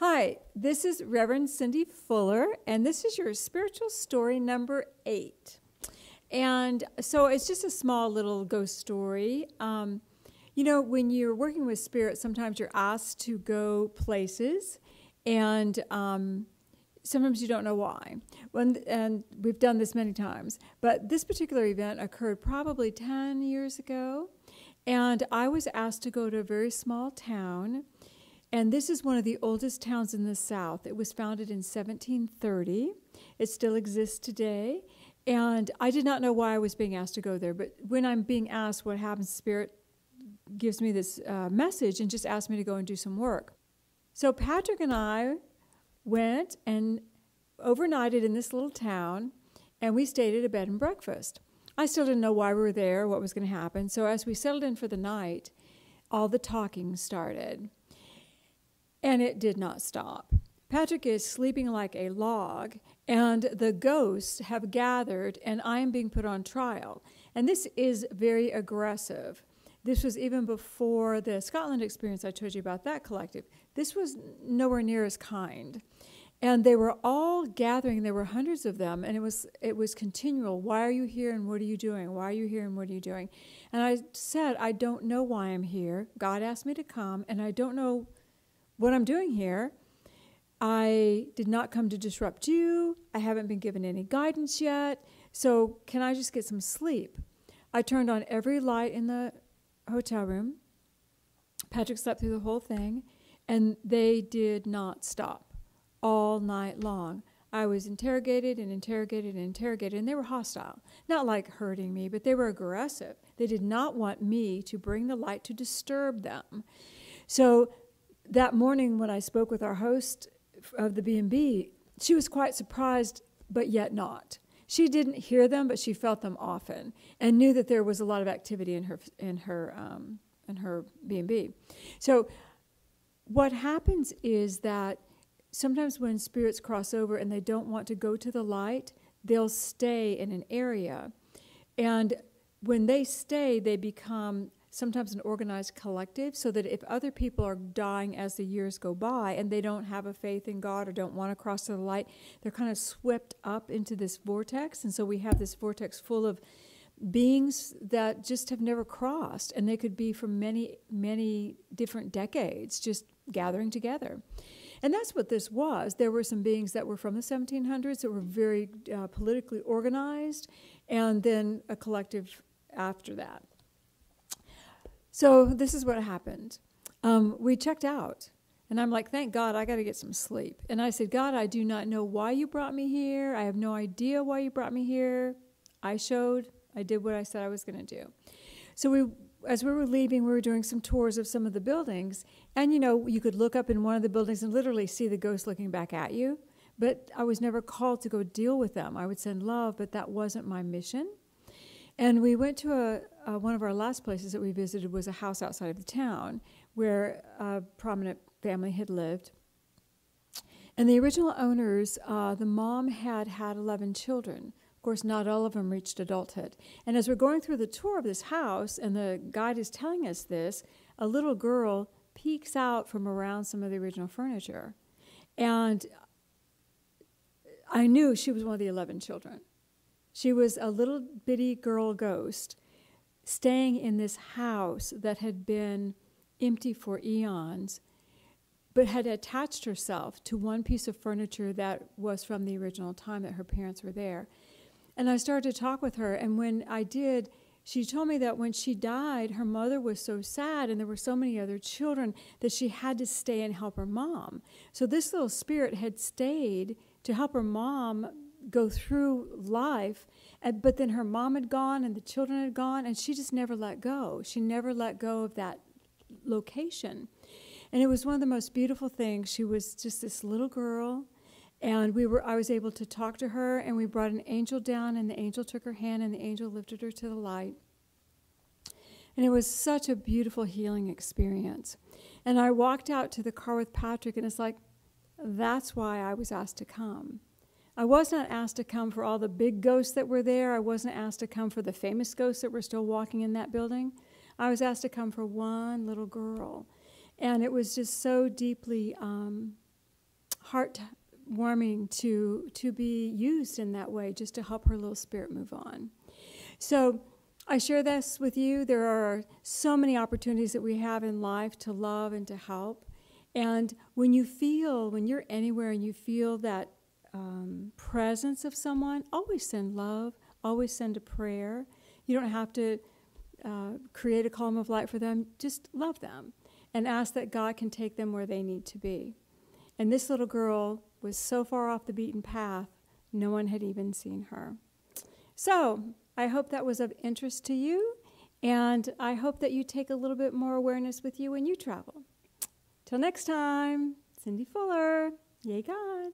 Hi, this is Reverend Cindy Fuller, and this is your spiritual story number eight. And so it's just a small little ghost story. Um, you know, when you're working with spirit, sometimes you're asked to go places, and um, sometimes you don't know why. When, and we've done this many times. But this particular event occurred probably 10 years ago, and I was asked to go to a very small town. And this is one of the oldest towns in the South. It was founded in 1730. It still exists today. And I did not know why I was being asked to go there, but when I'm being asked what happens, Spirit gives me this uh, message and just asked me to go and do some work. So Patrick and I went and overnighted in this little town, and we stayed at a bed and breakfast. I still didn't know why we were there, what was going to happen. So as we settled in for the night, all the talking started. And it did not stop. Patrick is sleeping like a log, and the ghosts have gathered, and I am being put on trial. And this is very aggressive. This was even before the Scotland experience I told you about that collective. This was nowhere near as kind. And they were all gathering, there were hundreds of them, and it was it was continual. Why are you here and what are you doing? Why are you here and what are you doing? And I said, I don't know why I'm here. God asked me to come, and I don't know what I'm doing here. I did not come to disrupt you. I haven't been given any guidance yet. So, can I just get some sleep? I turned on every light in the hotel room. Patrick slept through the whole thing, and they did not stop all night long. I was interrogated and interrogated and interrogated, and they were hostile. Not like hurting me, but they were aggressive. They did not want me to bring the light to disturb them. So that morning when I spoke with our host of the B&B, she was quite surprised, but yet not. She didn't hear them, but she felt them often, and knew that there was a lot of activity in her in her um, in her B&B. So, what happens is that sometimes when spirits cross over and they don't want to go to the light, they'll stay in an area, and when they stay, they become sometimes an organized collective so that if other people are dying as the years go by and they don't have a faith in God or don't want to cross to the light, they're kind of swept up into this vortex. And so we have this vortex full of beings that just have never crossed. And they could be from many, many different decades just gathering together. And that's what this was. There were some beings that were from the 1700s that were very uh, politically organized, and then a collective after that. So this is what happened. Um, we checked out. And I'm like, thank God, I got to get some sleep. And I said, God, I do not know why you brought me here. I have no idea why you brought me here. I showed, I did what I said I was going to do. So we, as we were leaving, we were doing some tours of some of the buildings. And you know, you could look up in one of the buildings and literally see the ghost looking back at you. But I was never called to go deal with them. I would send love, but that wasn't my mission. And we went to a, uh, one of our last places that we visited was a house outside of the town where a prominent family had lived. And the original owners, uh, the mom had had 11 children. Of course, not all of them reached adulthood. And as we're going through the tour of this house, and the guide is telling us this, a little girl peeks out from around some of the original furniture. And I knew she was one of the 11 children. She was a little bitty girl ghost staying in this house that had been empty for eons, but had attached herself to one piece of furniture that was from the original time that her parents were there. And I started to talk with her, and when I did, she told me that when she died, her mother was so sad and there were so many other children that she had to stay and help her mom. So this little spirit had stayed to help her mom go through life. And, but then her mom had gone and the children had gone, and she just never let go. She never let go of that location. And it was one of the most beautiful things. She was just this little girl, and we were I was able to talk to her, and we brought an angel down, and the angel took her hand, and the angel lifted her to the light. And it was such a beautiful healing experience. And I walked out to the car with Patrick, and it's like, that's why I was asked to come. I was not asked to come for all the big ghosts that were there. I wasn't asked to come for the famous ghosts that were still walking in that building. I was asked to come for one little girl. And it was just so deeply um, heart warming to to be used in that way, just to help her little spirit move on. So I share this with you. There are so many opportunities that we have in life to love and to help. And when you feel, when you're anywhere and you feel that um, presence of someone, always send love, always send a prayer. You don't have to uh, create a column of light for them, just love them and ask that God can take them where they need to be. And this little girl was so far off the beaten path, no one had even seen her. So I hope that was of interest to you, and I hope that you take a little bit more awareness with you when you travel. Till next time, Cindy Fuller. Yay, God.